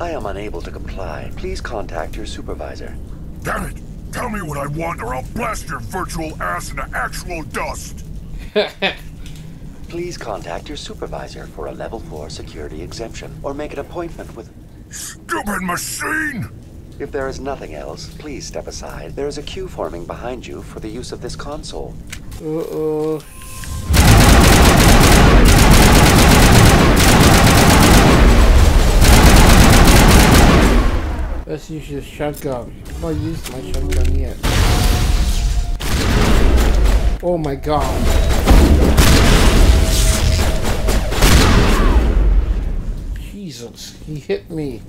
I am unable to comply. Please contact your supervisor. Damn it! Tell me what I want or I'll blast your virtual ass into actual dust! Please contact your supervisor for a level 4 security exemption, or make an appointment with... Stupid machine! If there is nothing else, please step aside. There is a queue forming behind you for the use of this console. Uh-oh. Let's use your shotgun. I'm not used my shotgun yet. Oh my god. Jesus, he hit me.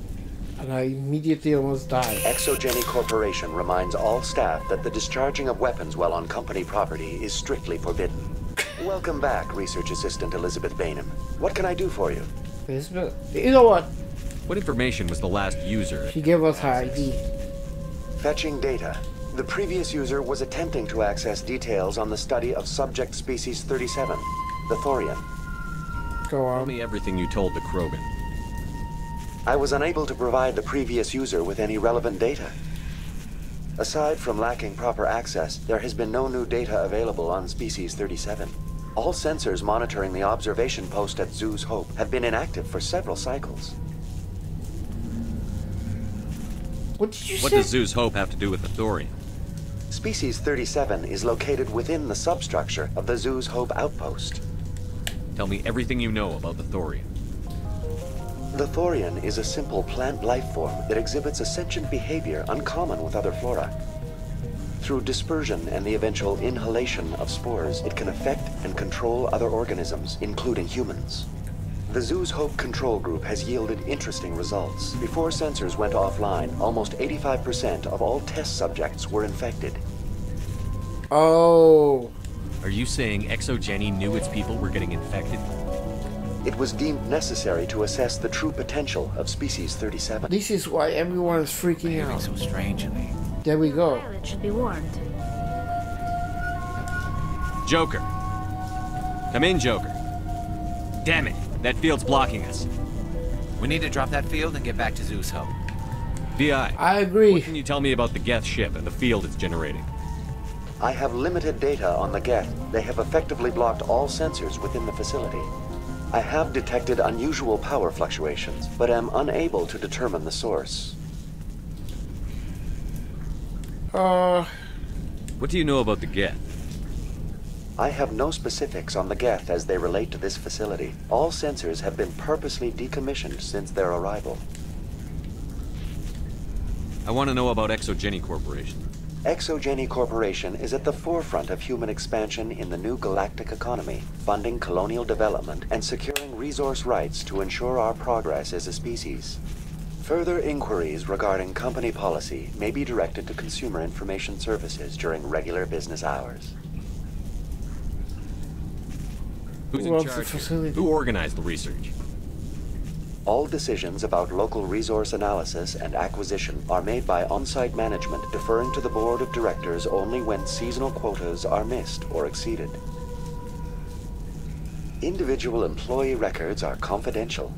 And I immediately almost died. ExoGeni Corporation reminds all staff that the discharging of weapons while on company property is strictly forbidden. Welcome back, Research Assistant Elizabeth Baynham. What can I do for you? Elizabeth, you know what? What information was the last user? She gave us her ID. Fetching data. The previous user was attempting to access details on the study of subject species 37, the Thorian. Go on. Tell me everything you told the Krogan. I was unable to provide the previous user with any relevant data. Aside from lacking proper access, there has been no new data available on Species 37. All sensors monitoring the observation post at Zhu's Hope have been inactive for several cycles. What did you What say? does Zhu's Hope have to do with the Thorian? Species 37 is located within the substructure of the Zhu's Hope outpost. Tell me everything you know about the Thorian. The Thorian is a simple plant life form that exhibits a sentient behavior uncommon with other flora. Through dispersion and the eventual inhalation of spores, it can affect and control other organisms, including humans. The Zhu's Hope control group has yielded interesting results. Before sensors went offline, almost 85% of all test subjects were infected. Oh. Are you saying ExoGeni knew its people were getting infected? It was deemed necessary to assess the true potential of Species 37. This is why everyone is freaking Behaving out. so strangely. There we go. Pilot should be warned. Joker. Come in, Joker. Damn it, that field's blocking us. We need to drop that field and get back to Zhu's Hope. VI, I agree. what can you tell me about the Geth ship and the field it's generating? I have limited data on the Geth. They have effectively blocked all sensors within the facility. I have detected unusual power fluctuations, but am unable to determine the source. Uh, What do you know about the Geth? I have no specifics on the Geth as they relate to this facility. All sensors have been purposely decommissioned since their arrival. I want to know about ExoGeni Corporation. ExoGeni Corporation is at the forefront of human expansion in the new galactic economy, funding colonial development and securing resource rights to ensure our progress as a species. Further inquiries regarding company policy may be directed to Consumer Information Services during regular business hours. Who's Who in owns the charge facility? Who organized the research? All decisions about local resource analysis and acquisition are made by on-site management, deferring to the board of directors only when seasonal quotas are missed or exceeded. Individual employee records are confidential.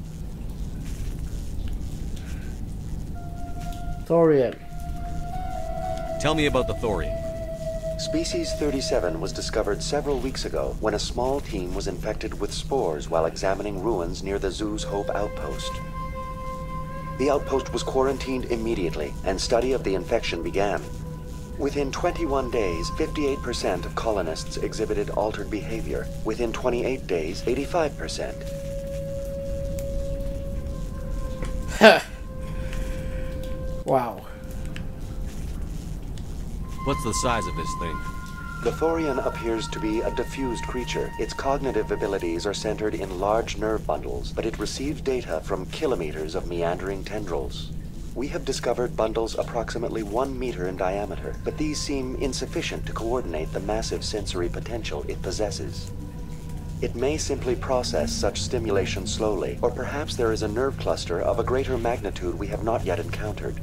Thorian. Tell me about the Thorian. Species 37 was discovered several weeks ago when a small team was infected with spores while examining ruins near the Zhu's Hope outpost. The outpost was quarantined immediately and study of the infection began. Within 21 days, 58% of colonists exhibited altered behavior. Within 28 days, 85%. Wow. What's the size of this thing? The Thorian appears to be a diffused creature. Its cognitive abilities are centered in large nerve bundles, but it receives data from kilometers of meandering tendrils. We have discovered bundles approximately one meter in diameter, but these seem insufficient to coordinate the massive sensory potential it possesses. It may simply process such stimulation slowly, or perhaps there is a nerve cluster of a greater magnitude we have not yet encountered.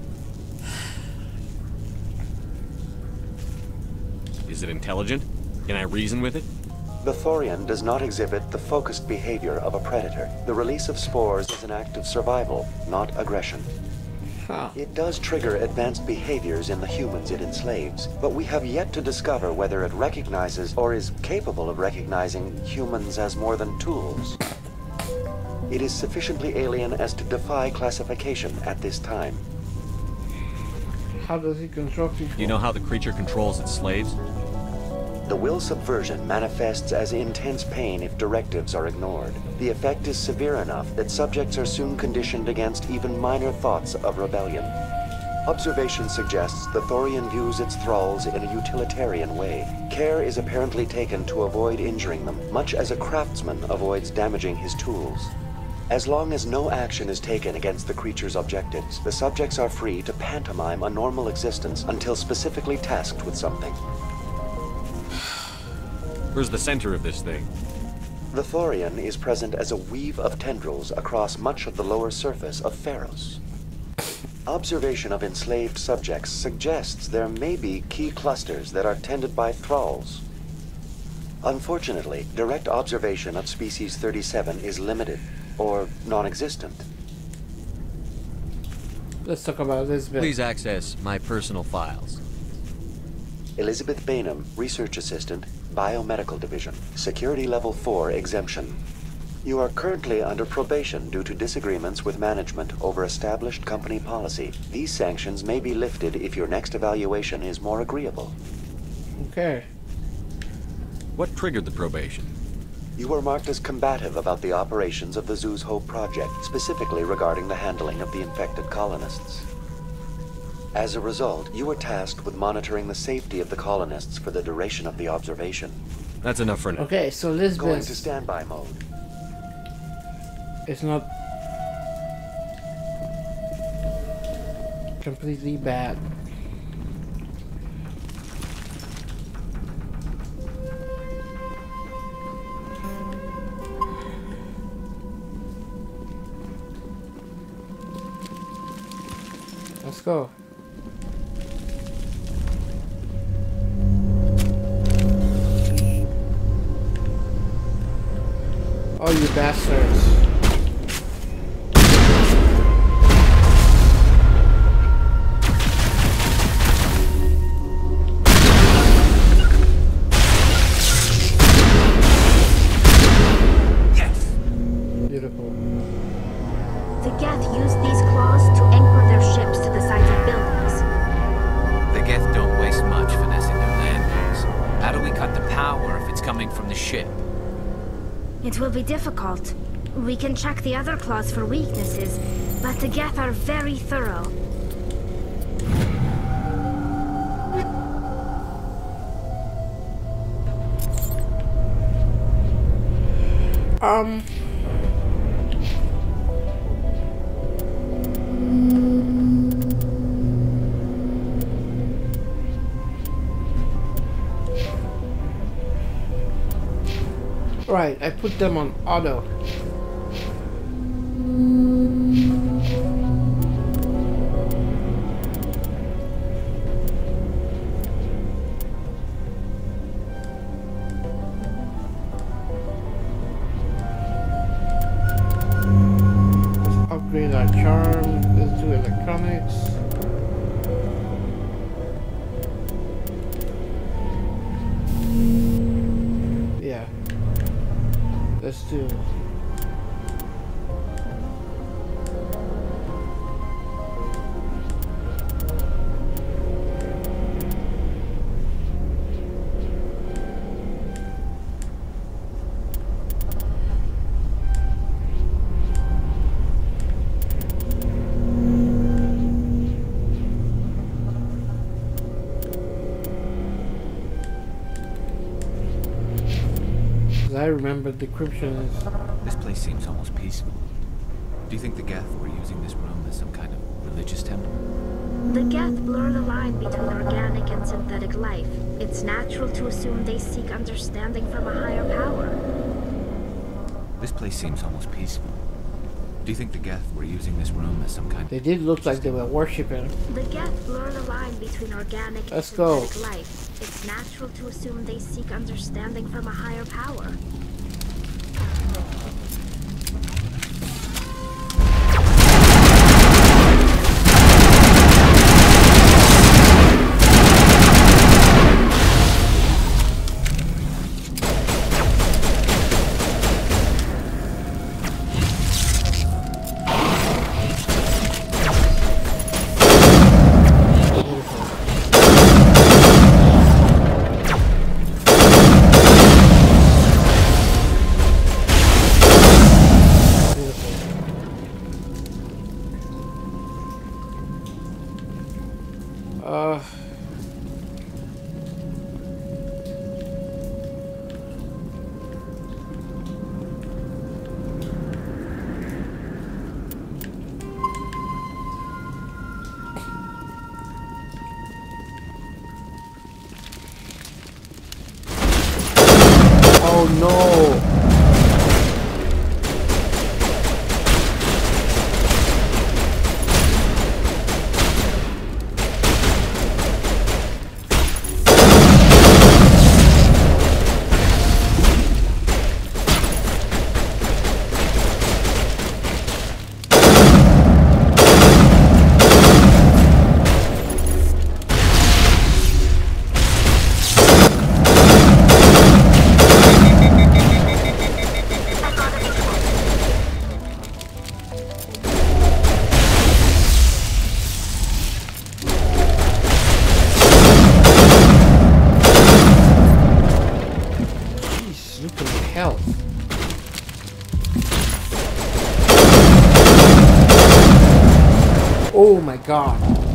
Is it intelligent? Can I reason with it? The Thorian does not exhibit the focused behavior of a predator. The release of spores is an act of survival, not aggression. Huh. It does trigger advanced behaviors in the humans it enslaves, but we have yet to discover whether it recognizes or is capable of recognizing humans as more than tools. It is sufficiently alien as to defy classification at this time. How does he control people? Do you know how the creature controls its slaves? The will subversion manifests as intense pain if directives are ignored. The effect is severe enough that subjects are soon conditioned against even minor thoughts of rebellion. Observation suggests the Thorian views its thralls in a utilitarian way. Care is apparently taken to avoid injuring them, much as a craftsman avoids damaging his tools. As long as no action is taken against the creature's objectives, the subjects are free to pantomime a normal existence until specifically tasked with something. Where's the center of this thing? The Thorian is present as a weave of tendrils across much of the lower surface of Feros. Observation of enslaved subjects suggests there may be key clusters that are tended by thralls. Unfortunately, direct observation of species 37 is limited, or non-existent. Let's talk about Elizabeth. Please access my personal files. Elizabeth Baynham, Research Assistant, Biomedical Division, Security Level 4 exemption. You are currently under probation due to disagreements with management over established company policy. These sanctions may be lifted if your next evaluation is more agreeable. Okay. What triggered the probation? You were marked as combative about the operations of the Zhu's Hope project, specifically regarding the handling of the infected colonists. As a result, you were tasked with monitoring the safety of the colonists for the duration of the observation. That's enough for now. Okay, so let's go. Going to standby mode. It's not completely bad. Let's go. Oh, you bastards. I put them on auto. I remember decryption is This place seems almost peaceful. Do you think the Geth were using this room as some kind of religious temple? The Geth blur the line between organic and synthetic life. It's natural to assume they seek understanding from a higher power. This place seems almost peaceful. Do you think the Geth were using this room as some kind They did look like they were worshipping. The Geth blur the line between organic Let's and go. synthetic life. It's It's natural to assume they seek understanding from a higher power. Oh my god.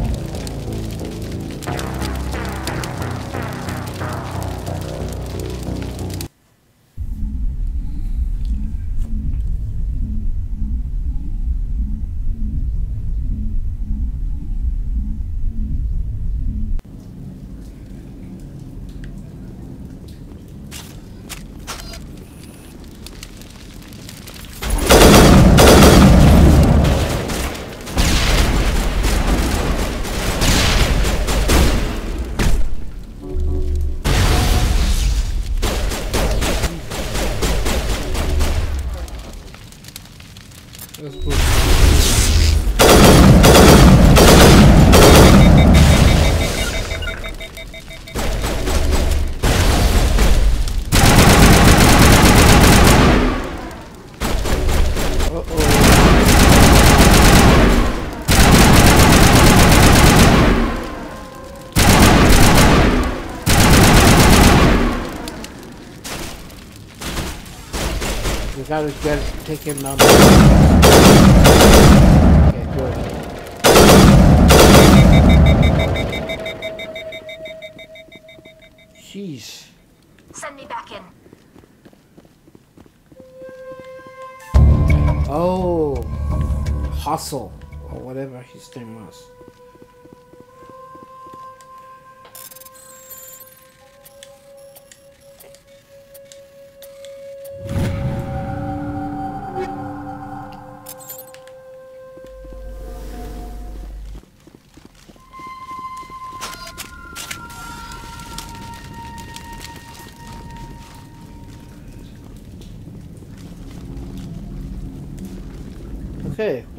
Gotta get take him down. Okay, good. Jeez. Send me back in. Oh, hustle or whatever his name was.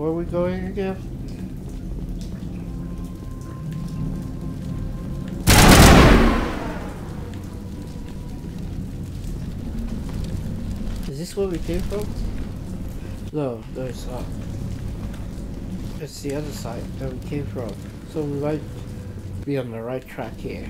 Where are we going again? Is this where we came from? No, there's uh it's the other side that we came from. So we might be on the right track here.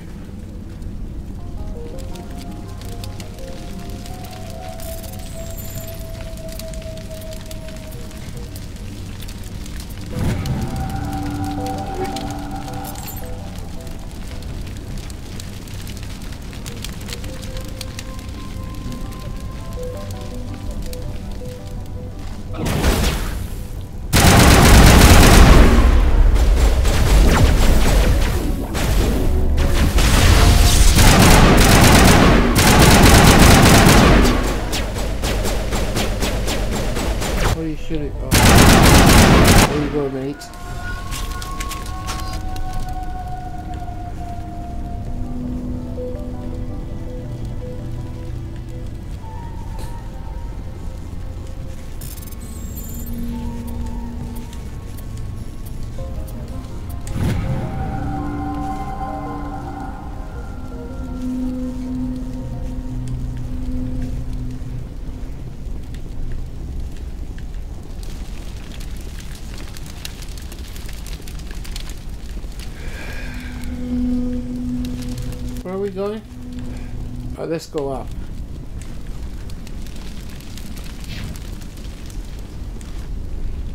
Oh, let's go up.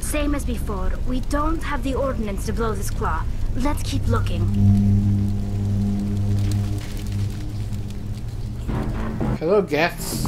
Same as before, we don't have the ordnance to blow this claw. Let's keep looking. Hello, Gats.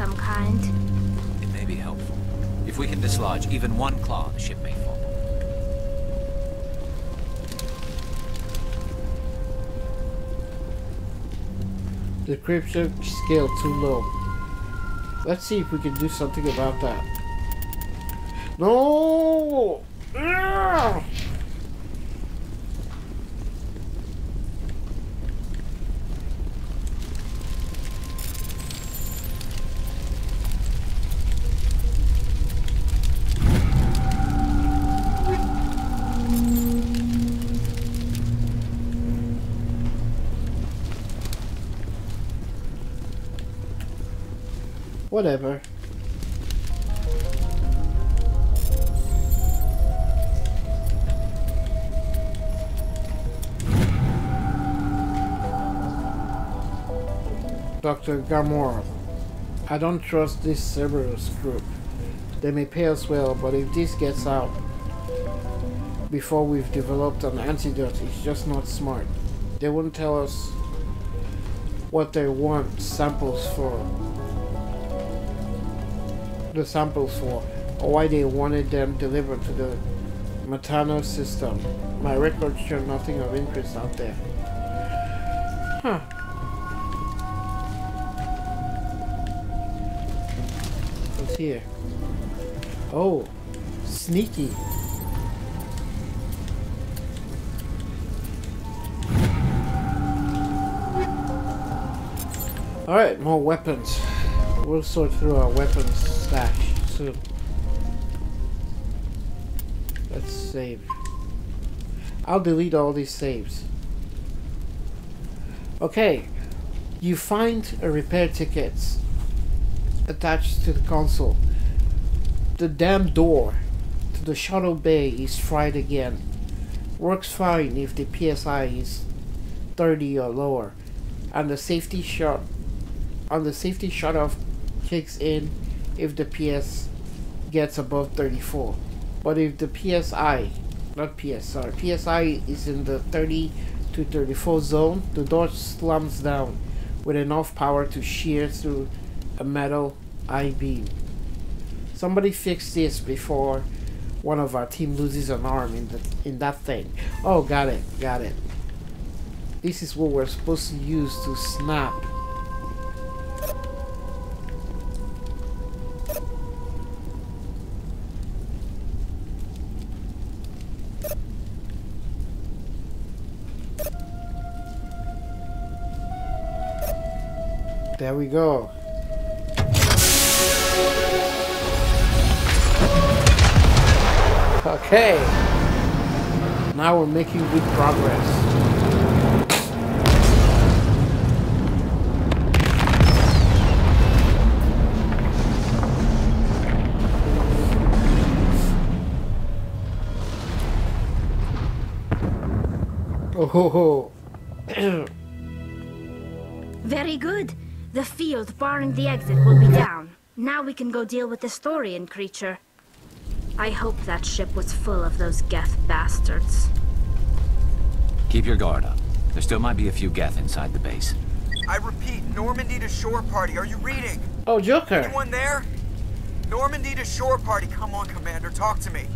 Some kind. It may be helpful. If we can dislodge even one claw, the ship may fall. The Decryption scale too low. Let's see if we can do something about that. No! Ugh! Whatever. Dr. Gamora, I don't trust this Cerberus group. They may pay us well, but if this gets out before we've developed an antidote, it's just not smart. They won't tell us what they want samples for the samples for or why they wanted them delivered to the Matano system. My records show nothing of interest out there. Huh. What's here? Oh, sneaky. Alright, more weapons. We'll sort through our weapons stash soon. Let's save. I'll delete all these saves. Okay, you find a repair tickets attached to the console. The damn door to the shuttle bay is fried again. Works fine if the PSI is 30 or lower, and the safety shut on the safety shut off kicks in if the PS gets above 34. But if the PSI, not PS, sorry, PSI is in the 30 to 34 zone, the door slumps down with enough power to shear through a metal I-beam. Somebody fix this before one of our team loses an arm in the in that thing. Oh, got it, got it. This is what we're supposed to use to snap we go. Okay. Now we're making good progress. Oh ho ho. Very good. The field barring the exit will be down. Now we can go deal with the Thorian creature. I hope that ship was full of those Geth bastards. Keep your guard up. There still might be a few Geth inside the base. I repeat, Normandy to shore party. Are you reading? Oh, Joker. Anyone there? Normandy to shore party. Come on, Commander. Talk to me.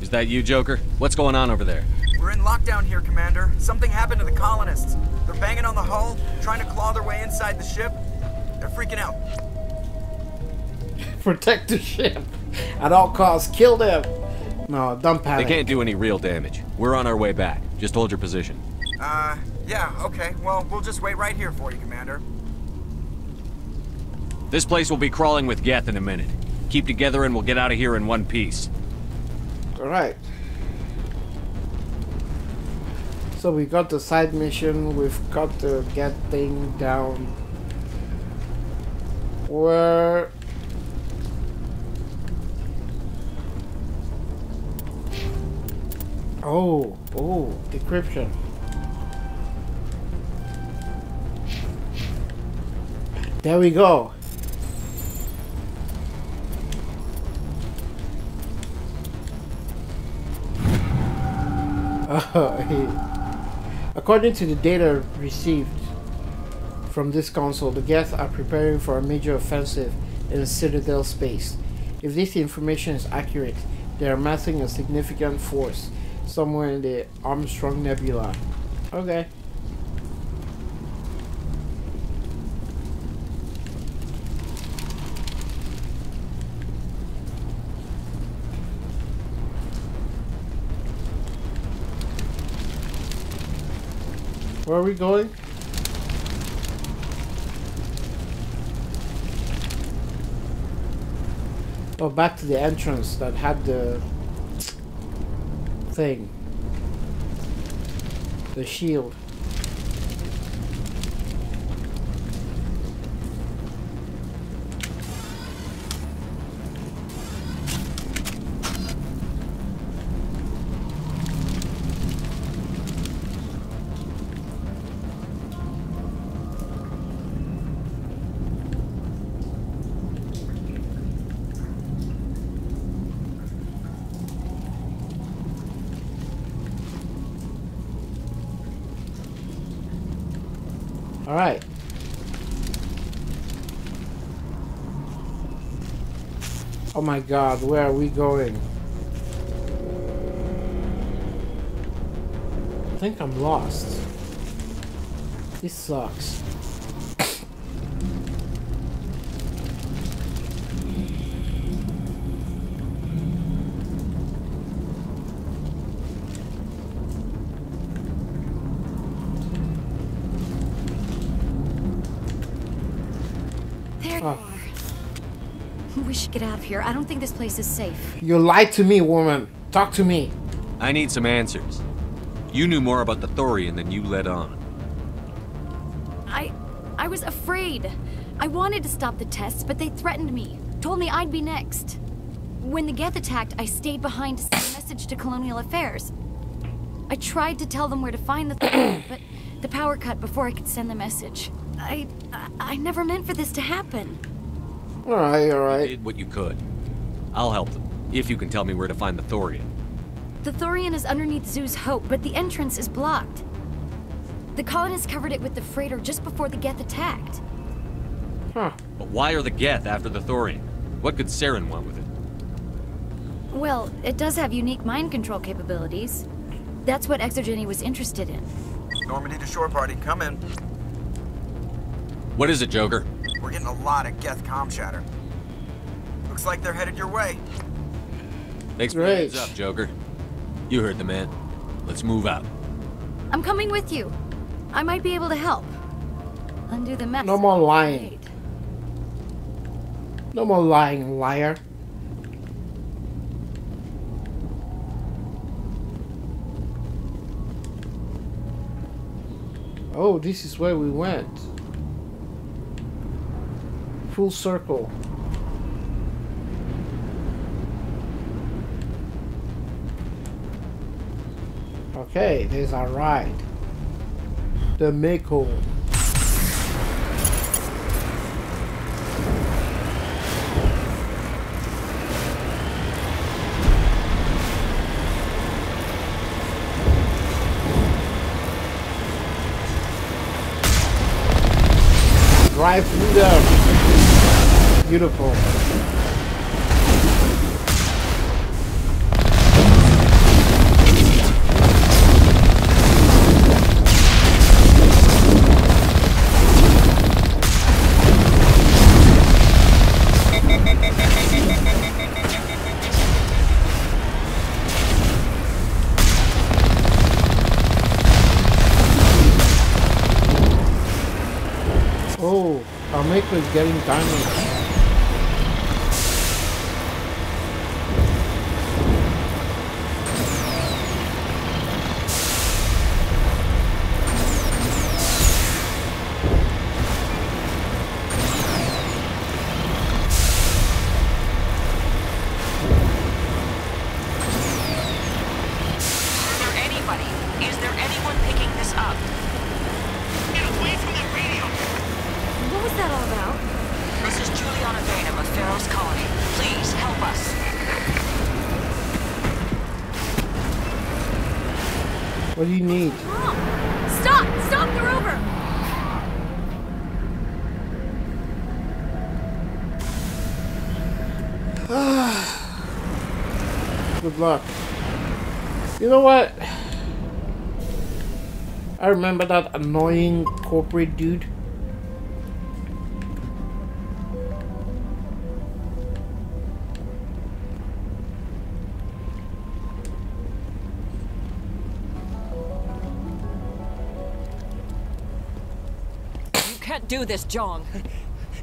Is that you, Joker? What's going on over there? We're in lockdown here, Commander. Something happened to the colonists. They're banging on the hull, trying to claw their way inside the ship. They're freaking out. Protect the ship. At all costs, kill them. No, don't panic. They can't do any real damage. We're on our way back. Just hold your position. Uh, yeah, okay. Well, we'll just wait right here for you, Commander. This place will be crawling with Geth in a minute. Keep together and we'll get out of here in one piece. Alright. So we got the side mission, we've got the get thing down. Where Oh, oh, decryption. There we go. Oh, According to the data received from this council, the Geth are preparing for a major offensive in Citadel space. If this information is accurate, they are massing a significant force somewhere in the Armstrong Nebula. Okay. Where are we going? Oh, back to the entrance that had the thing. The shield. My god, where are we going? I think I'm lost. This sucks. There you Oh. are. We should get out of here. I don't think this place is safe. You lied to me, woman. Talk to me. I need some answers. You knew more about the Thorian than you let on. I I was afraid. I wanted to stop the tests, but they threatened me. Told me I'd be next. When the Geth attacked, I stayed behind to send a message to Colonial Affairs. I tried to tell them where to find the Thorian, but the power cut before I could send the message. I, I I never meant for this to happen. Alright, You alright. did what you could. I'll help them, if you can tell me where to find the Thorian. The Thorian is underneath Zhu's Hope, but the entrance is blocked. The colonists covered it with the freighter just before the Geth attacked. Huh. But why are the Geth after the Thorian? What could Saren want with it? Well, it does have unique mind control capabilities. That's what ExoGeni was interested in. Normandy to shore party, come in. What is it, Joker? We're getting a lot of Geth comm chatter. Looks like they're headed your way. Thanks for the heads up, Joker. You heard the man. Let's move out. I'm coming with you. I might be able to help. Undo the mess. No more lying. No more lying, liar. Oh, this is where we went. Full circle. Okay, there's our ride. The Mako. Drive through them. Beautiful. What do you need? Mom! Stop! Stop! They're over! Good luck. You know what? I remember that annoying corporate dude. Do this, Jeong.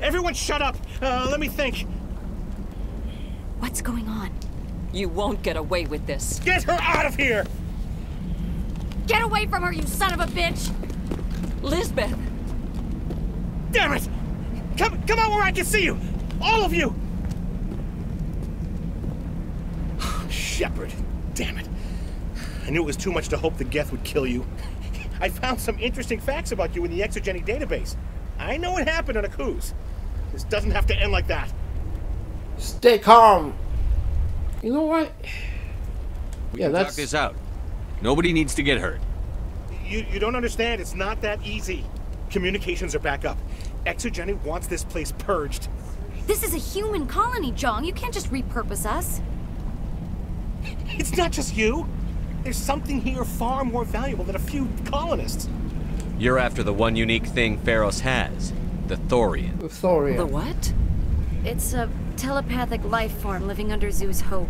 Everyone shut up! Uh, let me think. What's going on? You won't get away with this. Get her out of here! Get away from her, you son of a bitch! Lisbeth! Damn it! Come, come out where I can see you! All of you! Shepard, damn it. I knew it was too much to hope the Geth would kill you. I found some interesting facts about you in the Exogenic database. I know what happened on Akuz. This doesn't have to end like that. Stay calm. You know what? We Yeah, can that's- talk this out. Nobody needs to get hurt. You, you don't understand. It's not that easy. Communications are back up. ExoGeni wants this place purged. This is a human colony, Jeong. You can't just repurpose us. It's not just you. There's something here far more valuable than a few colonists. You're after the one unique thing Feros has the Thorian. The Thorian. The what? It's a telepathic life form living under Zhu's hope.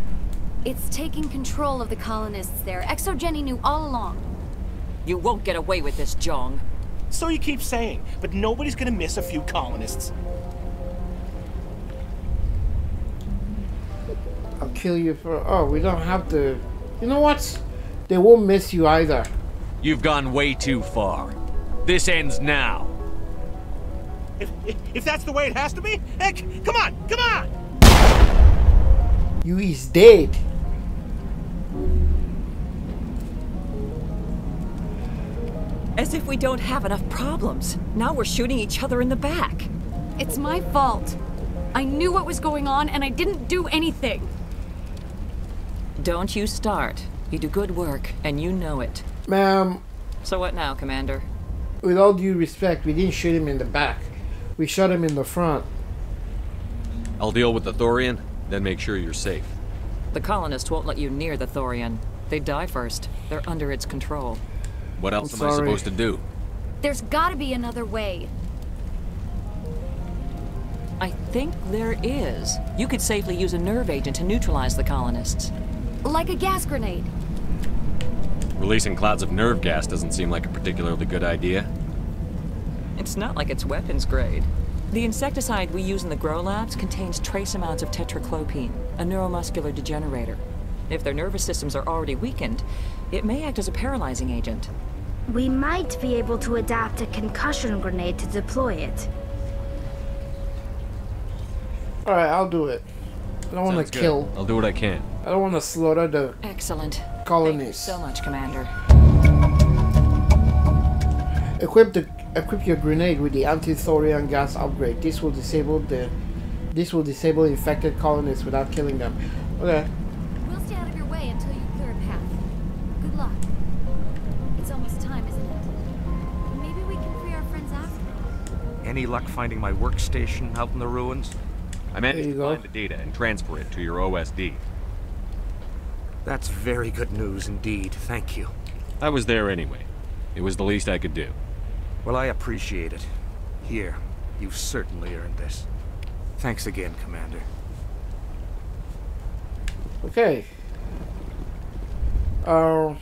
It's taking control of the colonists there. ExoGeni knew all along. You won't get away with this, Jeong. So you keep saying, but nobody's gonna miss a few colonists. I'll kill you for. Oh, we don't have to. You know what? They won't miss you either. You've gone way too far. This ends now. If, if, if that's the way it has to be, heck, come on, come on! You is dead. As if we don't have enough problems. Now we're shooting each other in the back. It's my fault. I knew what was going on and I didn't do anything. Don't you start. You do good work, and you know it. Ma'am, So what now, Commander? With all due respect, we didn't shoot him in the back. We shot him in the front. I'll deal with the Thorian, then make sure you're safe. The colonists won't let you near the Thorian. They die first. They're under its control. What else I'm am I supposed to do? There's gotta be another way. I think there is. You could safely use a nerve agent to neutralize the colonists. Like a gas grenade. Releasing clouds of nerve gas doesn't seem like a particularly good idea. It's not like it's weapons grade. The insecticide we use in the grow labs contains trace amounts of tetraclopine, a neuromuscular degenerator. If their nervous systems are already weakened, it may act as a paralyzing agent. We might be able to adapt a concussion grenade to deploy it. Alright, I'll do it. I don't want to kill. I'll do what I can. I don't want to slaughter the Excellent. Thank you colonies. so much, Commander. Equip the equip your grenade with the anti-Thorian gas upgrade. This will disable the this will disable infected colonists without killing them. Okay. We'll stay out of your way until you clear a path. Good luck. It's almost time, isn't it? Maybe we can free our friends after. Any luck finding my workstation out in the ruins? I managed There to go. find the data and transfer it to your OSD. That's very good news indeed. Thank you. I was there anyway. It was the least I could do. Well, I appreciate it. Here, you've certainly earned this. Thanks again, Commander. Okay. Uh,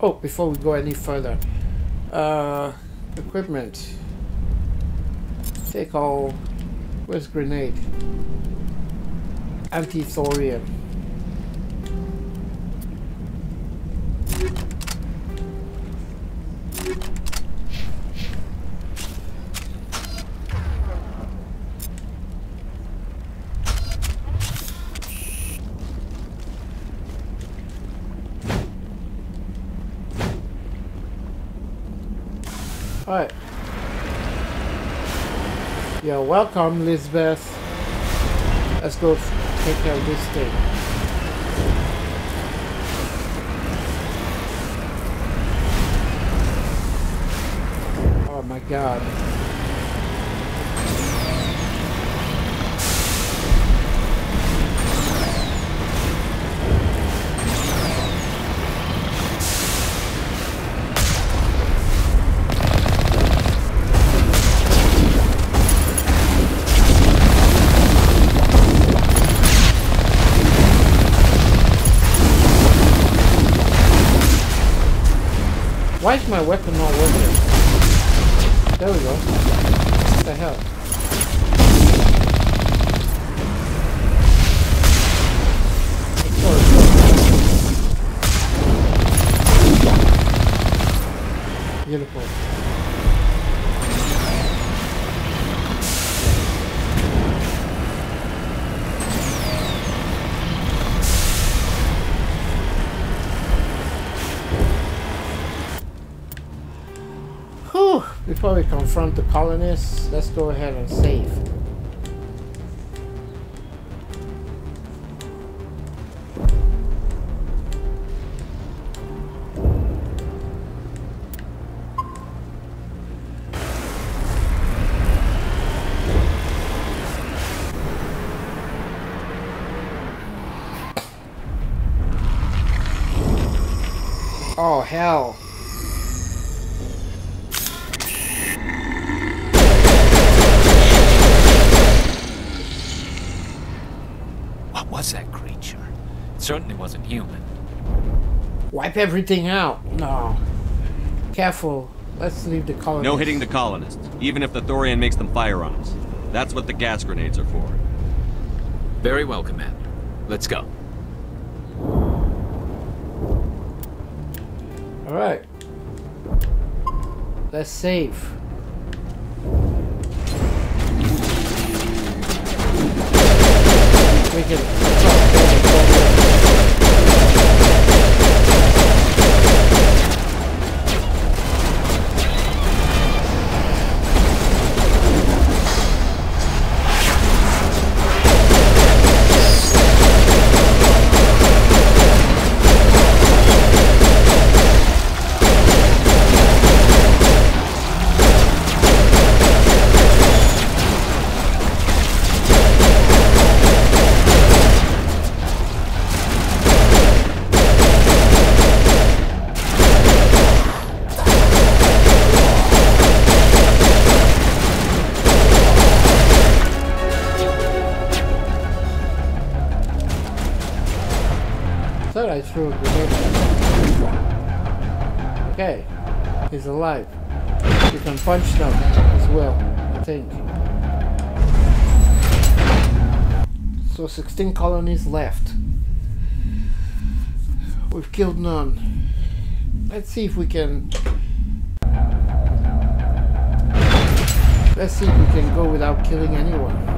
oh, before we go any further, uh, equipment. Take all. Where's grenade? Anti-Thorian. Alright. Welcome, Lisbeth. Let's go take care of this thing. Oh my god. Why is my weapon confront the colonists, let's go ahead and save. Oh hell. Was that creature? It certainly wasn't human. Wipe everything out. No. Careful. Let's leave the colony. No hitting the colonists, even if the Thorian makes them fire on us. That's what the gas grenades are for. Very well, Commander. Let's go. Alright. Let's save. We can. Threw a grenade. Okay. He's alive. You can punch them as well, I think. So 16 colonies left. We've killed none. Let's see if we can... Let's see if we can go without killing anyone.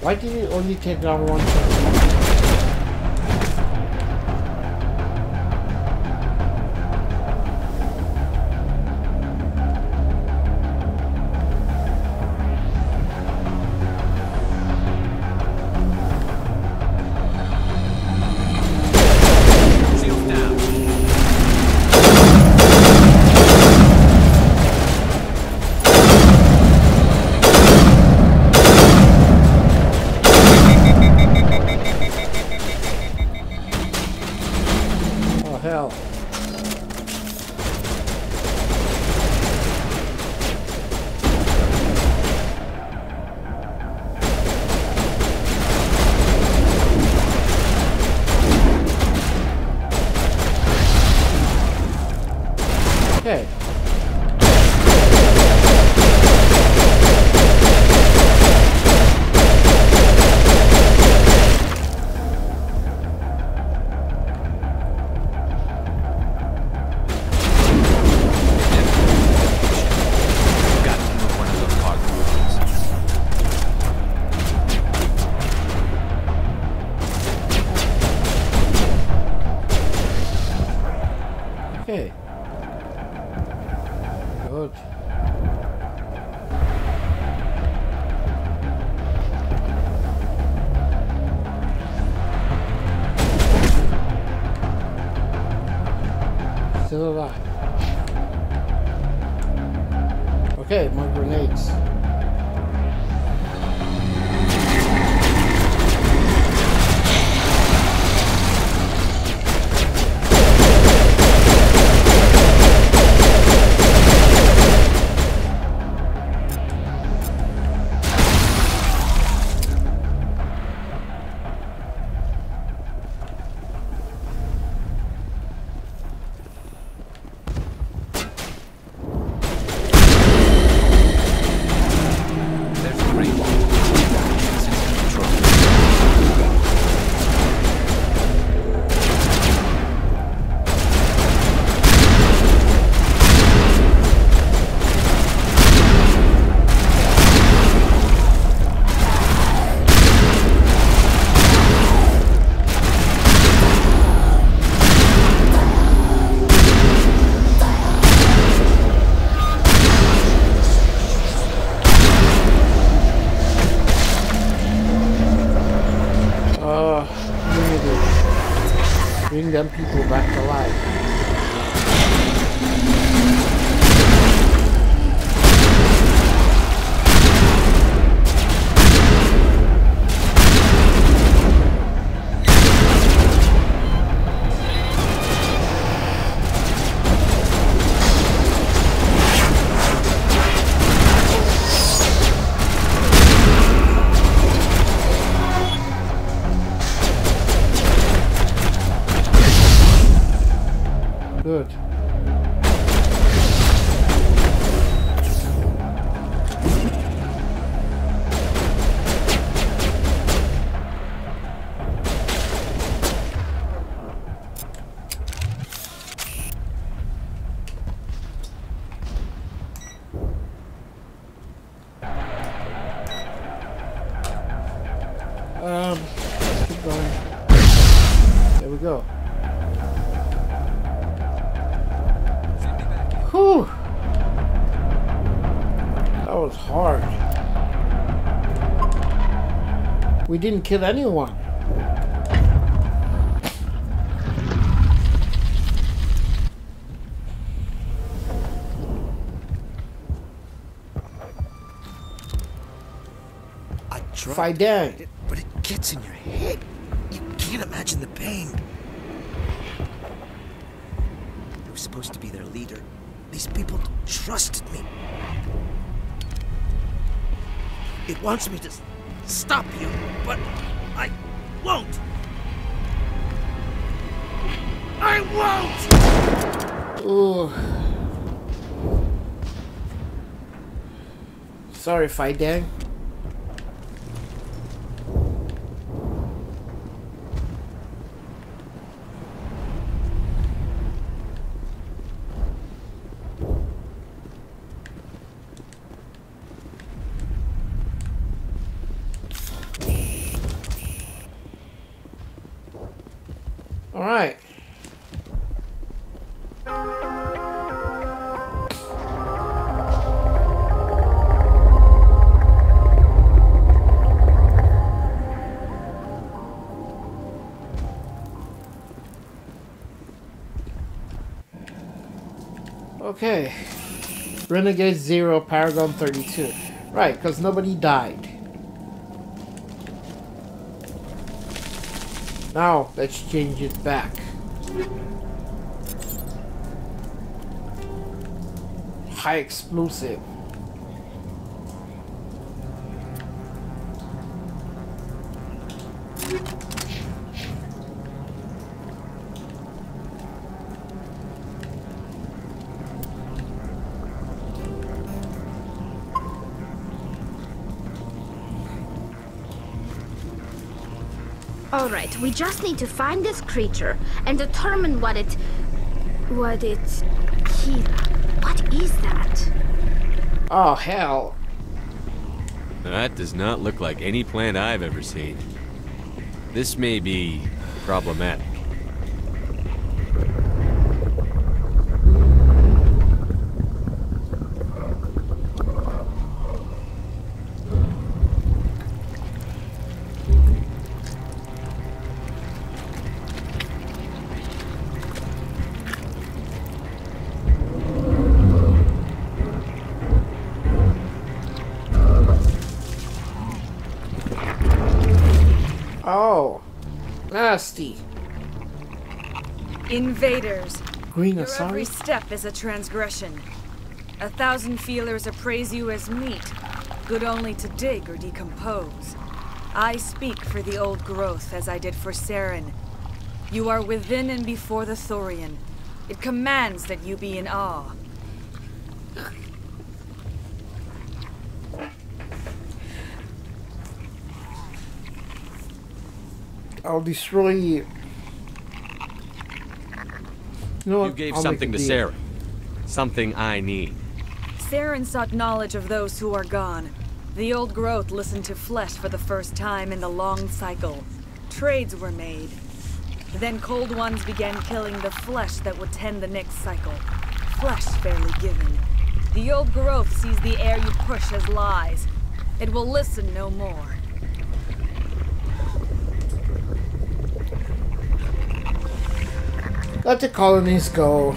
Why did it only take down one person? We didn't kill anyone. I tried. But it gets in your head. You can't imagine the pain. I was supposed to be their leader. These people trusted me. It wants me I won't! Ooh. Sorry, Fai Dan. Okay. Renegade 0, Paragon 32. Right, because nobody died. Now, let's change it back. High explosive. We just need to find this creature and determine what it... What it... Kira, what is that? Oh, hell. That does not look like any plant I've ever seen. This may be problematic. Green Your every step is a transgression. A thousand feelers appraise you as meat, good only to dig or decompose. I speak for the old growth as I did for Saren. You are within and before the Thorian. It commands that you be in awe. I'll destroy you. You, know You gave I'll something to deal. Sarah. Something I need. Saren sought knowledge of those who are gone. The old growth listened to flesh for the first time in the long cycle. Trades were made. Then cold ones began killing the flesh that would tend the next cycle. Flesh fairly given. The old growth sees the air you push as lies. It will listen no more. Let the colonies go.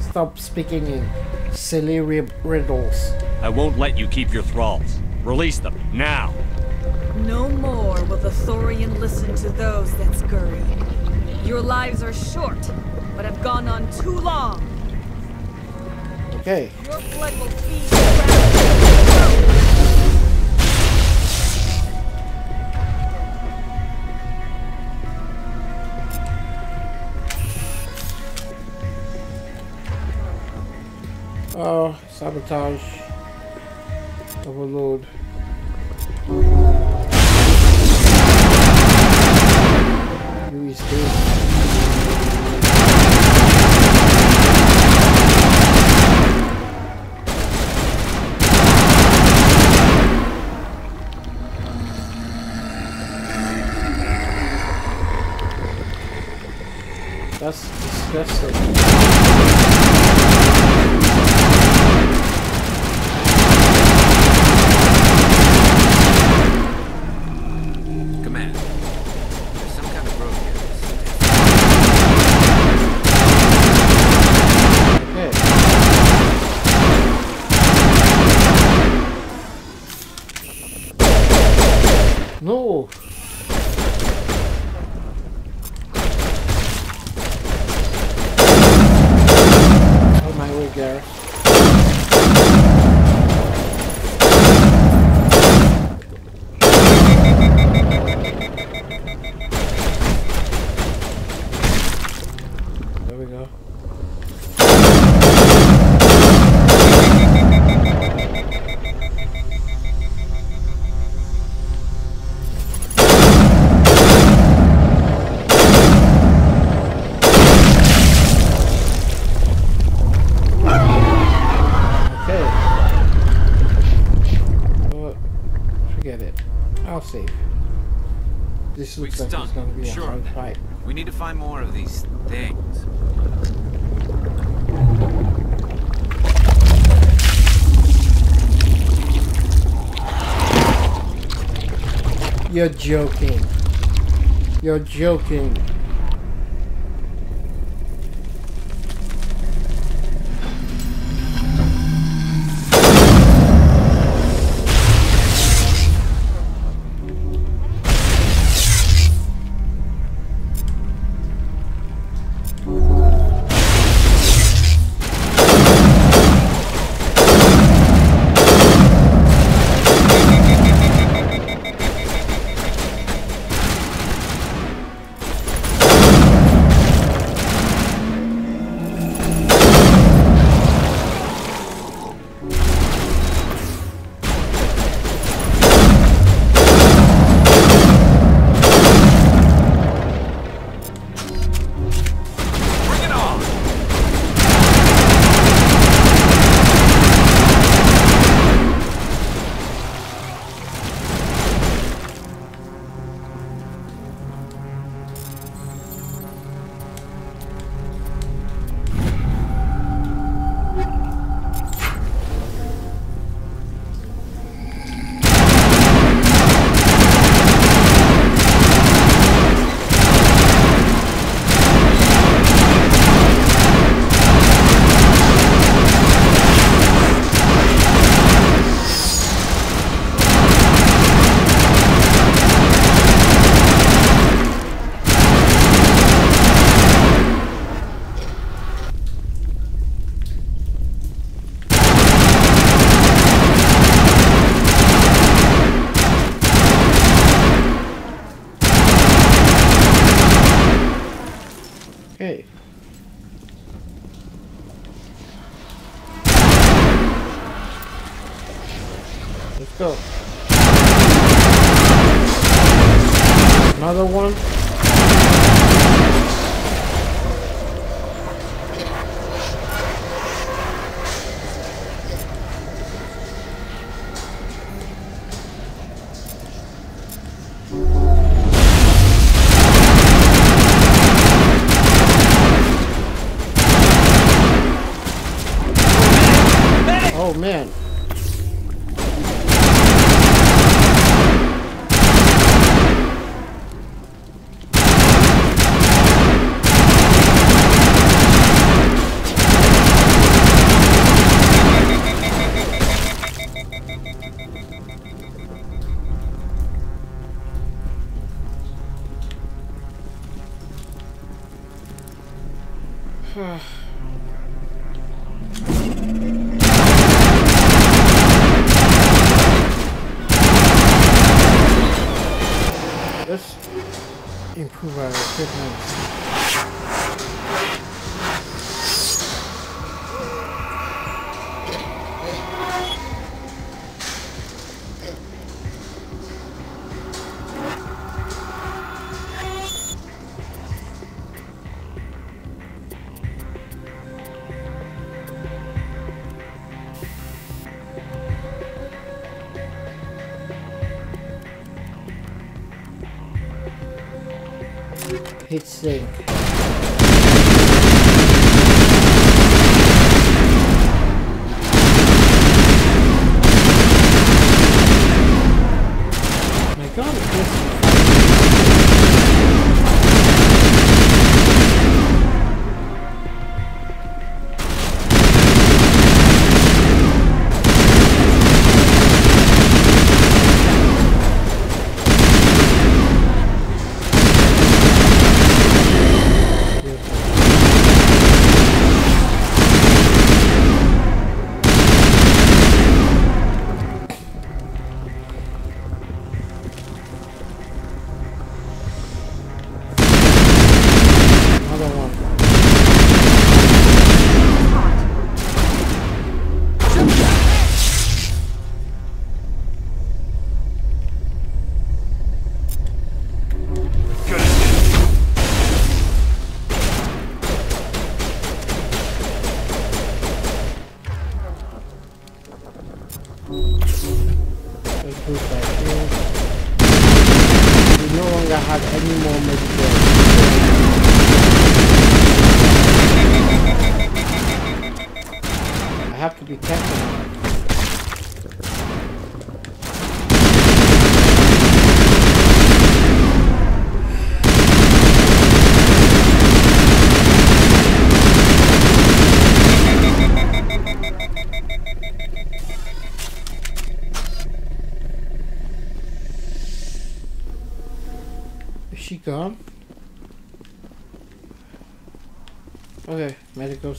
Stop speaking in silly rib- riddles. I won't let you keep your thralls. Release them, now! No more will the Thorian listen to those that scurry. Your lives are short, but have gone on too long. Okay. Your blood will feed Oh, sabotage. Overload. Need to find more of these things. You're joking. You're joking.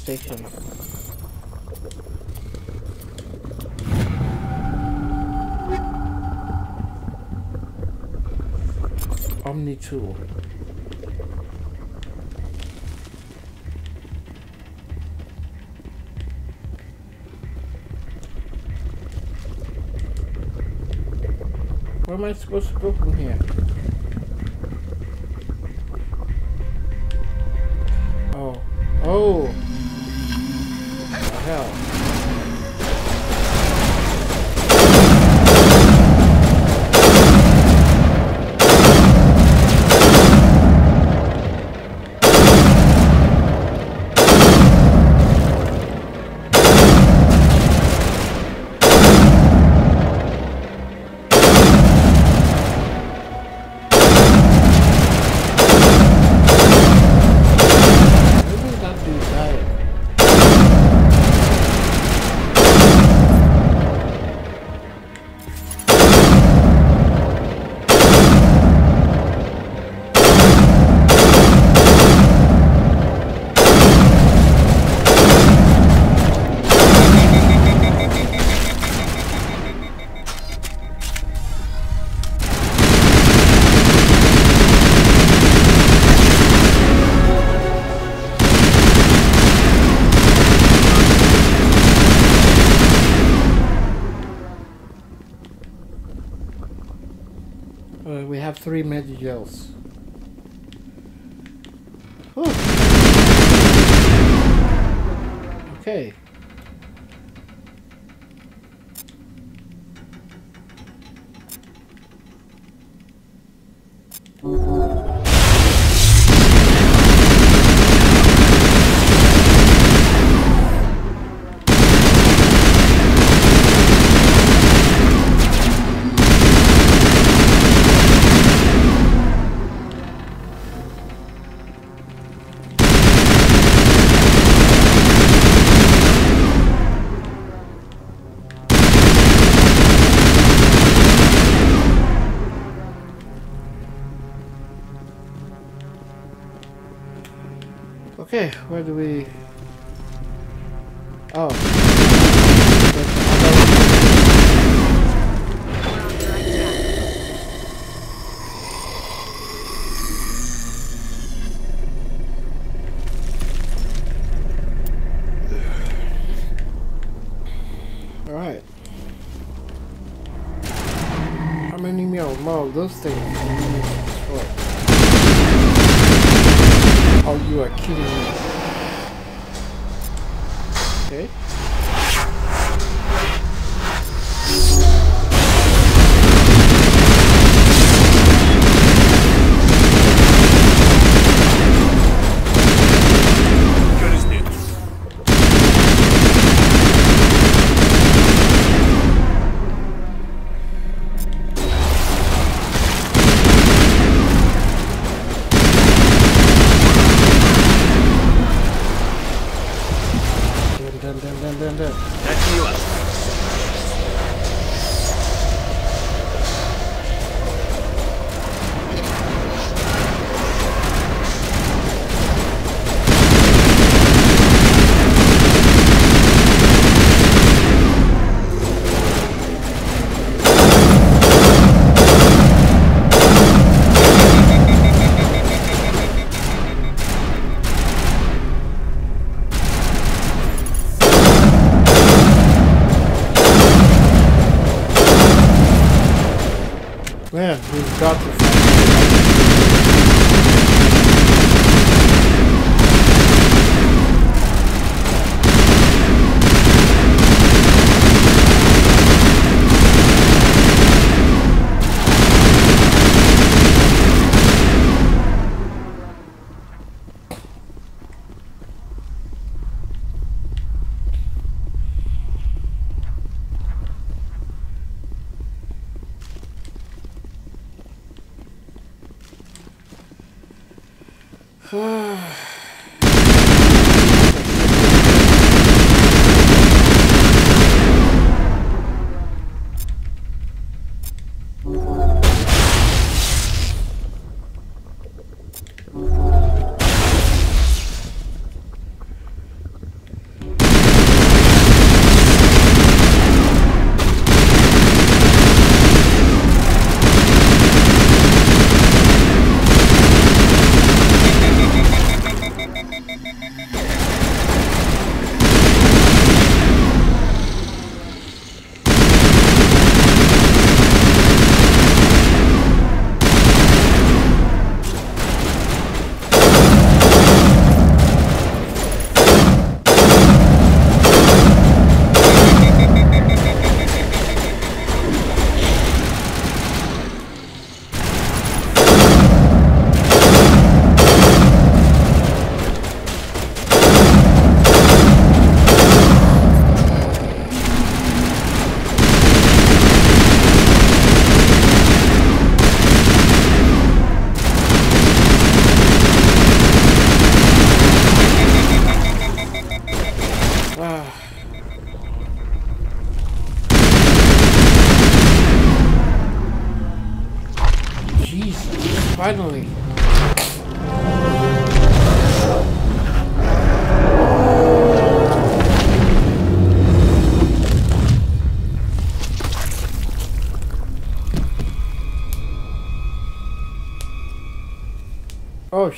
station. Omni tool. Where am I supposed to go from here? Oh. Oh. Medigels. More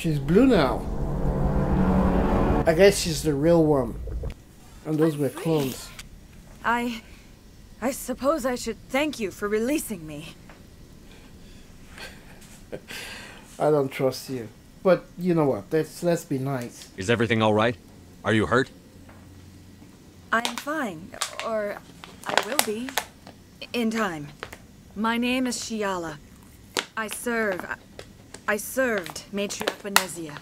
she's blue now. I guess she's the real one. And those were clones. I... I suppose I should thank you for releasing me. I don't trust you. But you know what? Let's let's be nice. Is everything all right? Are you hurt? I'm fine, or I will be. In time. My name is Shiala. I serve. I served Matriarch Benezia.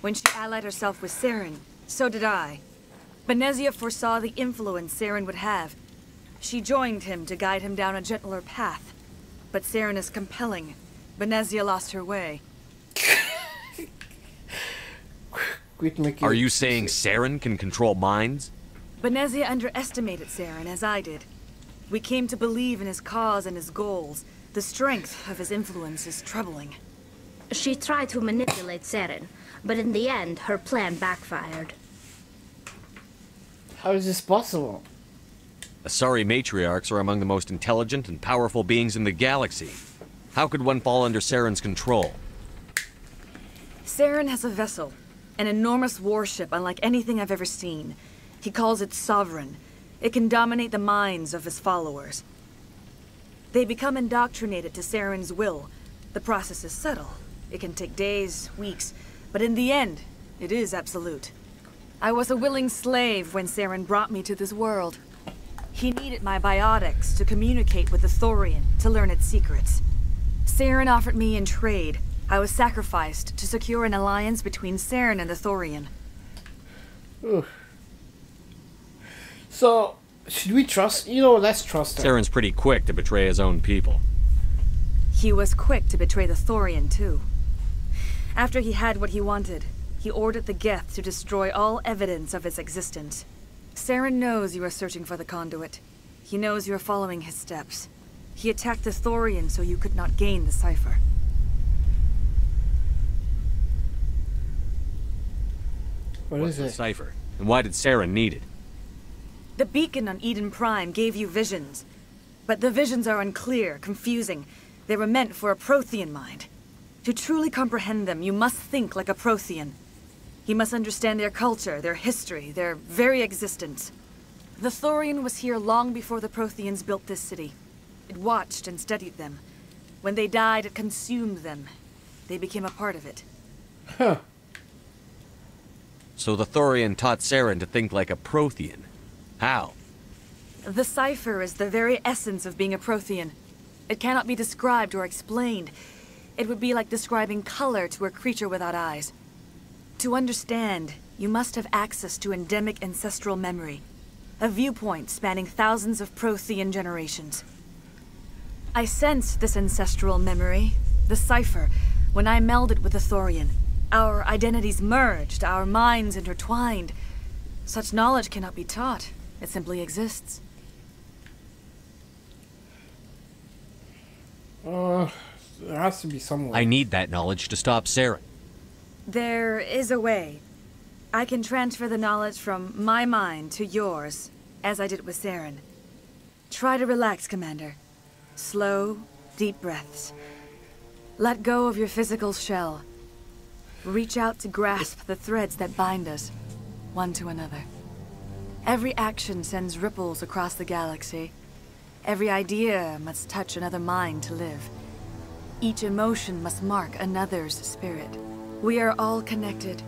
When she allied herself with Saren, so did I. Benezia foresaw the influence Saren would have. She joined him to guide him down a gentler path. But Saren is compelling. Benezia lost her way. Are you saying Saren can control minds? Benezia underestimated Saren, as I did. We came to believe in his cause and his goals. The strength of his influence is troubling. She tried to manipulate Saren, but in the end, her plan backfired. How is this possible? Asari matriarchs are among the most intelligent and powerful beings in the galaxy. How could one fall under Saren's control? Saren has a vessel, an enormous warship unlike anything I've ever seen. He calls it Sovereign. It can dominate the minds of his followers. They become indoctrinated to Saren's will. The process is subtle. It can take days, weeks, but in the end, it is absolute. I was a willing slave when Saren brought me to this world. He needed my biotics to communicate with the Thorian, to learn its secrets. Saren offered me in trade. I was sacrificed to secure an alliance between Saren and the Thorian. Ugh. So, should we trust? You know, let's trust her. Saren's pretty quick to betray his own people. He was quick to betray the Thorian, too. After he had what he wanted, he ordered the Geth to destroy all evidence of its existence. Saren knows you are searching for the conduit. He knows you are following his steps. He attacked the Thorian so you could not gain the cipher. What What's is the it? cipher? And why did Saren need it? The beacon on Eden Prime gave you visions. But the visions are unclear, confusing. They were meant for a Prothean mind. To truly comprehend them, you must think like a Prothean. You must understand their culture, their history, their very existence. The Thorian was here long before the Protheans built this city. It watched and studied them. When they died, it consumed them. They became a part of it. Huh. So the Thorian taught Saren to think like a Prothean. How? The cipher is the very essence of being a Prothean. It cannot be described or explained. It would be like describing color to a creature without eyes. To understand, you must have access to endemic ancestral memory, a viewpoint spanning thousands of Prothean generations. I sensed this ancestral memory, the cipher, when I melded with the Thorian. Our identities merged, our minds intertwined. Such knowledge cannot be taught. It simply exists. Uh, there has to be someone. I need that knowledge to stop Saren. There is a way. I can transfer the knowledge from my mind to yours, as I did with Saren. Try to relax, Commander. Slow, deep breaths. Let go of your physical shell. Reach out to grasp the threads that bind us, one to another. Every action sends ripples across the galaxy. Every idea must touch another mind to live. Each emotion must mark another's spirit. We are all connected.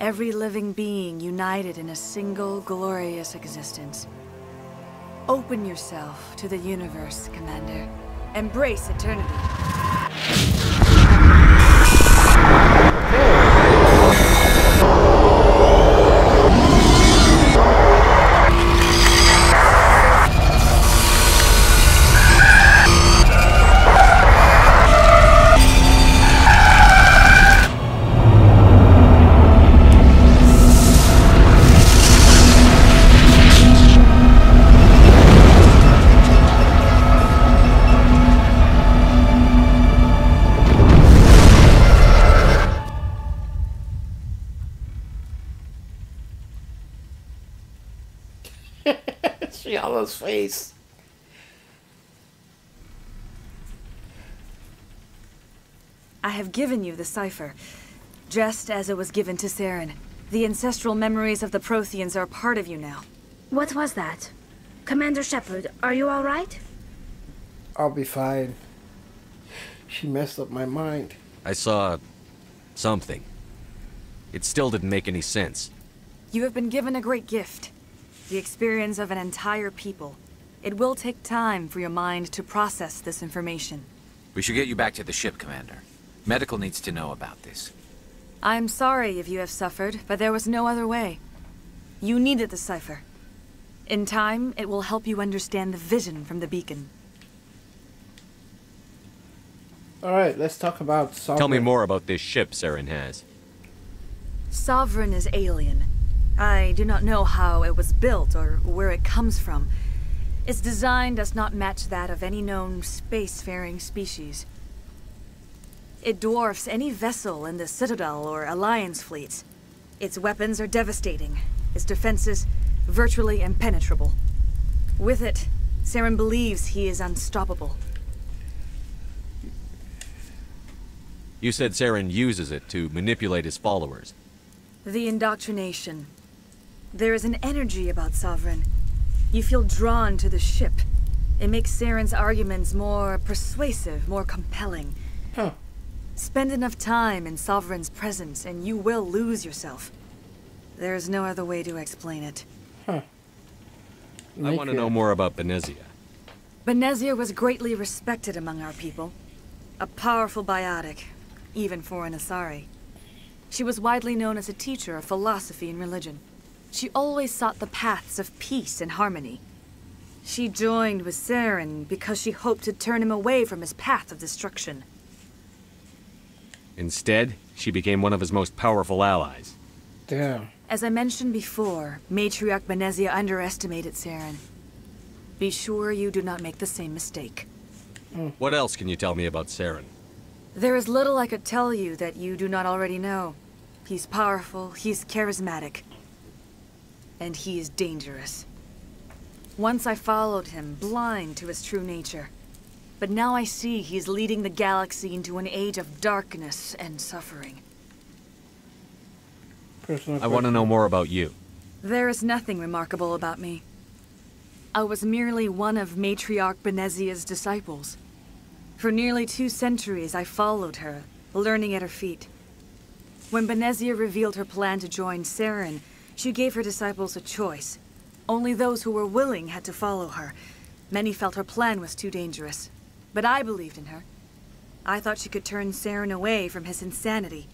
Every living being united in a single glorious existence. Open yourself to the universe, Commander. Embrace eternity. Given you the cipher, just as it was given to Saren. The ancestral memories of the Protheans are part of you now. What was that? Commander Shepard, are you alright? I'll be fine. She messed up my mind. I saw something. It still didn't make any sense. You have been given a great gift. The experience of an entire people. It will take time for your mind to process this information. We should get you back to the ship, Commander. Medical needs to know about this. I'm sorry if you have suffered, but there was no other way. You needed the cipher. In time, it will help you understand the vision from the beacon. Alright, let's talk about Sovereign. Tell me more about this ship Saren has. Sovereign is alien. I do not know how it was built or where it comes from. Its design does not match that of any known spacefaring species. It dwarfs any vessel in the Citadel or Alliance fleets. Its weapons are devastating, its defenses virtually impenetrable. With it, Saren believes he is unstoppable. You said Saren uses it to manipulate his followers. The indoctrination. There is an energy about Sovereign. You feel drawn to the ship. It makes Saren's arguments more persuasive, more compelling. Huh. Spend enough time in Sovereign's presence and you will lose yourself. There is no other way to explain it. Huh. I want to know more about Benezia. Benezia was greatly respected among our people. A powerful biotic, even for an Asari. She was widely known as a teacher of philosophy and religion. She always sought the paths of peace and harmony. She joined with Saren because she hoped to turn him away from his path of destruction. Instead, she became one of his most powerful allies. Damn. As I mentioned before, Matriarch Benezia underestimated Saren. Be sure you do not make the same mistake. Hmm. What else can you tell me about Saren? There is little I could tell you that you do not already know. He's powerful, he's charismatic, and he is dangerous. Once I followed him, blind to his true nature. But now I see he's leading the galaxy into an age of darkness and suffering. Personal I want to know more about you. There is nothing remarkable about me. I was merely one of Matriarch Benezia's disciples. For nearly two centuries, I followed her, learning at her feet. When Benezia revealed her plan to join Saren, she gave her disciples a choice. Only those who were willing had to follow her. Many felt her plan was too dangerous. But I believed in her. I thought she could turn Saren away from his insanity.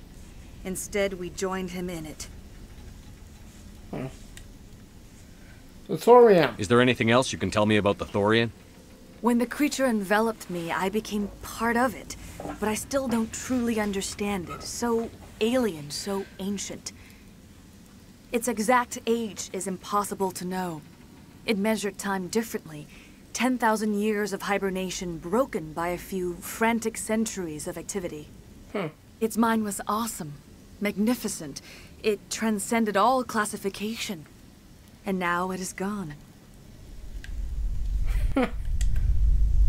Instead, we joined him in it. Hmm. The Thorian. Is there anything else you can tell me about the Thorian? When the creature enveloped me, I became part of it. But I still don't truly understand it. So alien, so ancient. Its exact age is impossible to know. It measured time differently. 10,000 years of hibernation broken by a few frantic centuries of activity. Hmm. Its mind was awesome, magnificent. It transcended all classification. And now it is gone.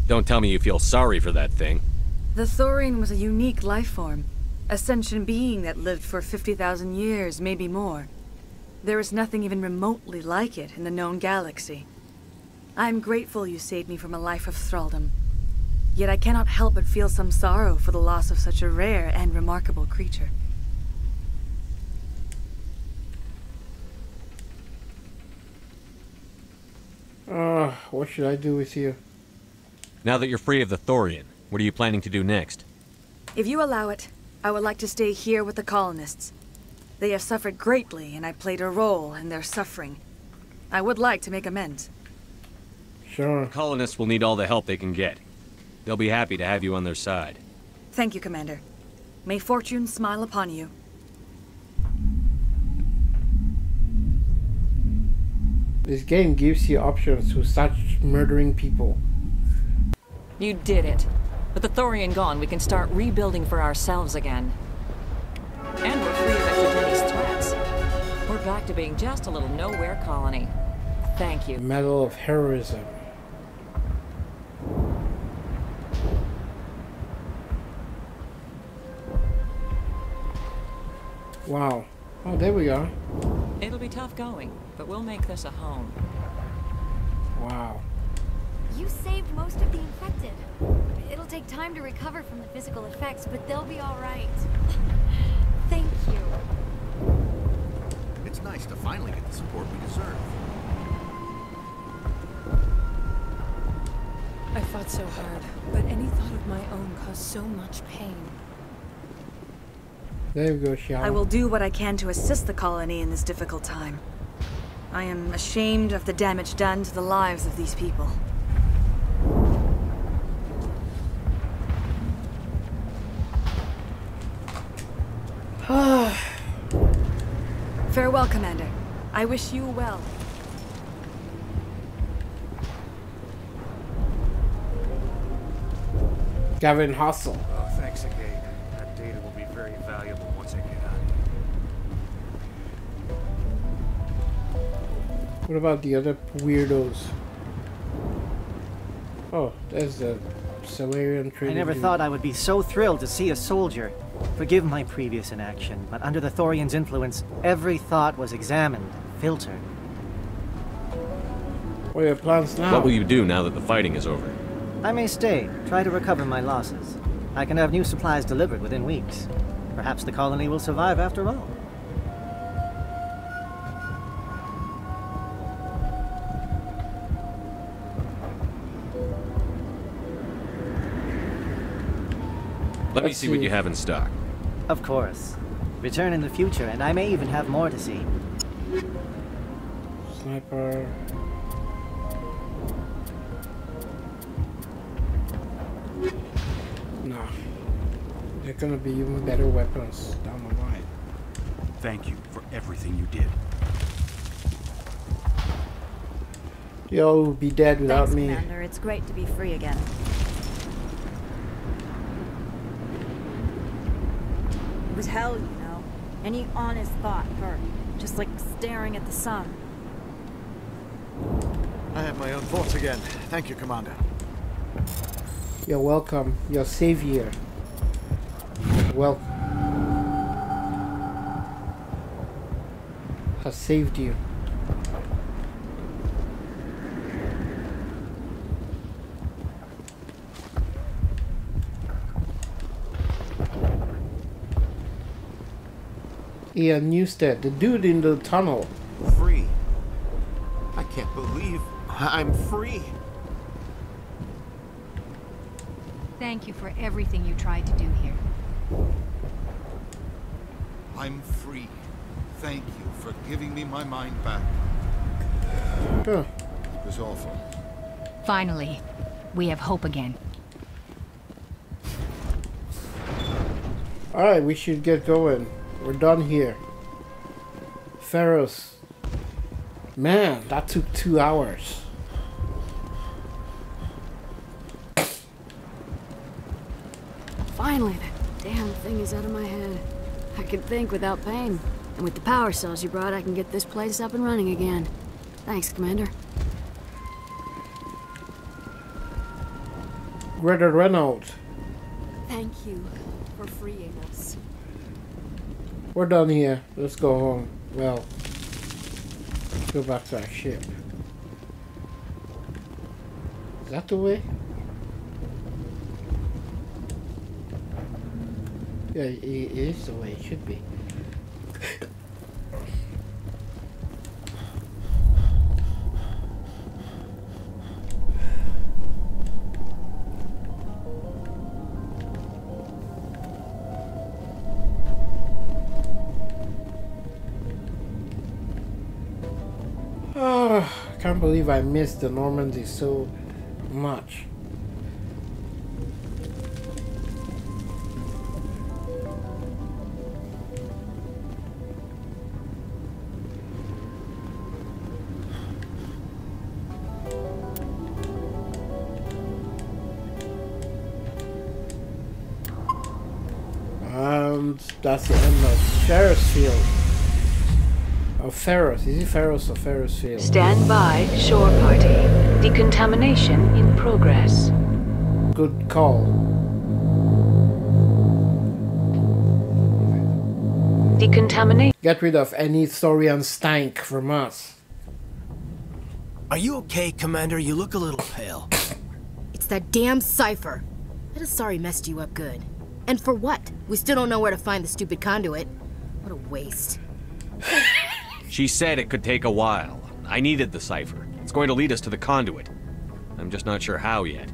Don't tell me you feel sorry for that thing. The Thorian was a unique life form. A sentient being that lived for 50,000 years, maybe more. There is nothing even remotely like it in the known galaxy. I am grateful you saved me from a life of thraldom. Yet I cannot help but feel some sorrow for the loss of such a rare and remarkable creature. Uh, what should I do with you? Now that you're free of the Thorian, what are you planning to do next? If you allow it, I would like to stay here with the colonists. They have suffered greatly, and I played a role in their suffering. I would like to make amends. Sure. Colonists will need all the help they can get. They'll be happy to have you on their side. Thank you, Commander. May fortune smile upon you. This game gives you options to start murdering people. You did it. With the Thorian gone, we can start rebuilding for ourselves again. And we're free of ExoGeni's threats. We're back to being just a little nowhere colony. Thank you. Medal of Heroism. Wow. Oh, there we go. It'll be tough going, but we'll make this a home. Wow. You saved most of the infected. It'll take time to recover from the physical effects, but they'll be all right. Thank you. It's nice to finally get the support we deserve. I fought so hard, but any thought of my own caused so much pain. There you go, Xiao. I will do what I can to assist the colony in this difficult time. I am ashamed of the damage done to the lives of these people. Farewell, Commander. I wish you well. Gavin Hossle. Oh, thanks again. Very valuable once I get out here. What about the other weirdos? Oh, there's the Solarian I never dude. thought I would be so thrilled to see a soldier. Forgive my previous inaction, but under the Thorian's influence, every thought was examined, filtered. What are your plans now? What will you do now that the fighting is over? I may stay, try to recover my losses. I can have new supplies delivered within weeks. Perhaps the colony will survive after all. Let me Let's see what you have in stock. Of course. Return in the future, and I may even have more to see. Sniper. They're gonna be even better weapons down the line. Thank you for everything you did. You'll be dead without Thanks, me. Commander. It's great to be free again. It was hell, you know. Any honest thought hurt. Just like staring at the sun. I have my own thoughts again. Thank you, Commander. You're welcome. Your savior. Well. Has saved you. Ian Newstead, the dude in the tunnel. Free. I can't believe I'm free. Thank you for everything you tried to do here. I'm free. Thank you for giving me my mind back. Huh. It was awful. Finally, we have hope again. Alright, we should get going. We're done here. Feros. Man, that took two hours. Finally, that damn thing is out of my head. I can think without pain. And with the power cells you brought, I can get this place up and running again. Thanks, Commander. Greta Reynolds. Thank you for freeing us. We're done here. Let's go home. Well, go back to our ship. Is that the way? Yeah, it is the way it should be. Ah, I can't believe I missed the Normandy so much. Field. Oh, Ferris. Is it Ferris or Ferris Field? Stand by, shore party. Decontamination in progress. Good call. Decontamination. Get rid of any Thorian stank from us. Are you okay, Commander? You look a little pale. It's that damn cipher. That Asari messed you up good. And for what? We still don't know where to find the stupid conduit. What a waste. She said it could take a while. I needed the cipher. It's going to lead us to the conduit. I'm just not sure how yet.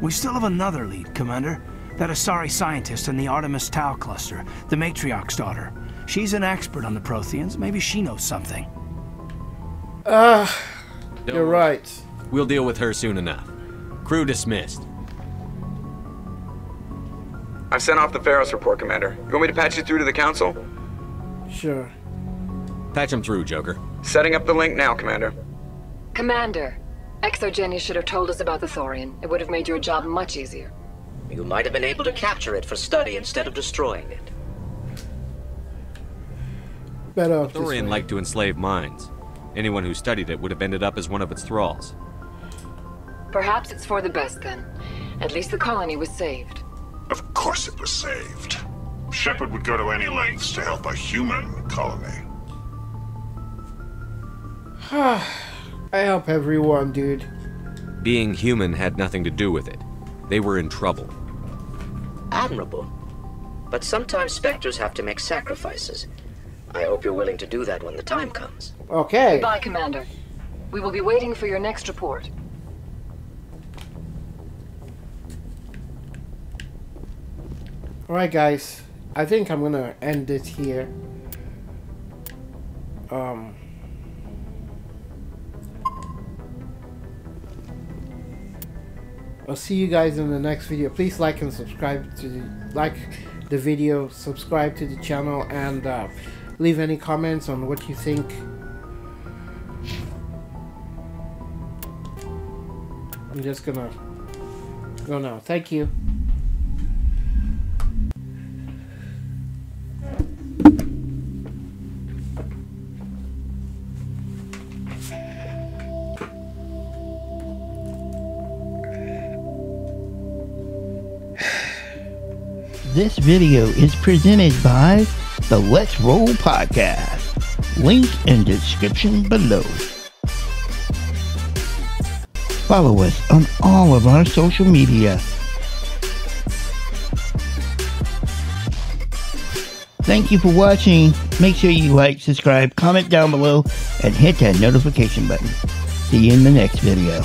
We still have another lead, Commander. That Asari scientist in the Artemis Tau cluster, the Matriarch's daughter. She's an expert on the Protheans. Maybe she knows something. Ah, Don't you're right. We'll deal with her soon enough. Crew dismissed. I've sent off the Feros report, Commander. You want me to patch you through to the Council? Sure. Patch him through, Joker. Setting up the link now, Commander. Commander, Exogenia should have told us about the Thorian. It would have made your job much easier. You might have been able to capture it for study instead of destroying it. Better off this Thorian liked to enslave minds. Anyone who studied it would have ended up as one of its thralls. Perhaps it's for the best then. At least the colony was saved. Of course it was saved. Shepard would go to any lengths to help a human colony. I help everyone, dude. Being human had nothing to do with it. They were in trouble. Admirable. But sometimes Spectres have to make sacrifices. I hope you're willing to do that when the time comes. Okay. Goodbye, Commander. We will be waiting for your next report. Alright, guys. I think I'm gonna end it here. Um. I'll see you guys in the next video. Please like and subscribe to the, like the video, subscribe to the channel, and uh, leave any comments on what you think. I'm just gonna go now. Thank you. This video is presented by the Let's Roll Podcast. Link in description below. Follow us on all of our social media. Thank you for watching. Make sure you like, subscribe, comment down below, and hit that notification button. See you in the next video.